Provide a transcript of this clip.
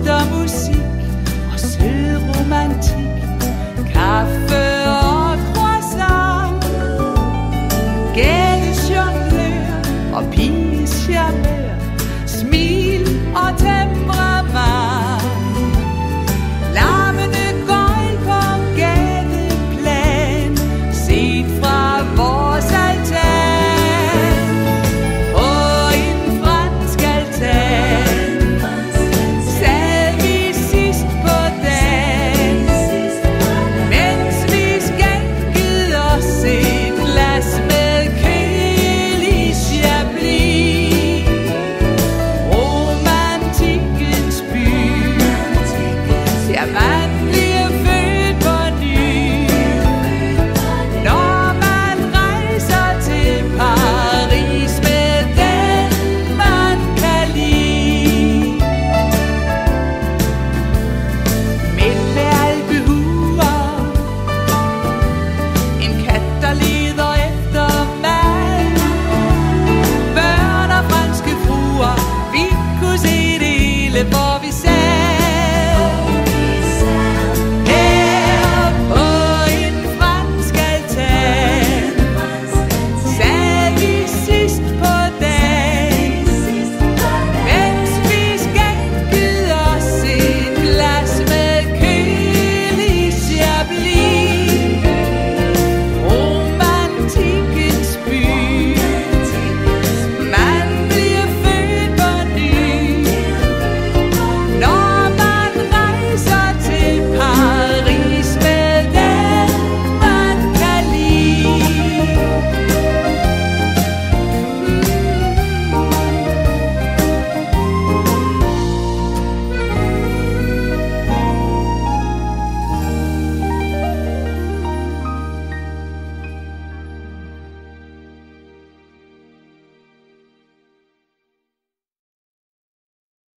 estamos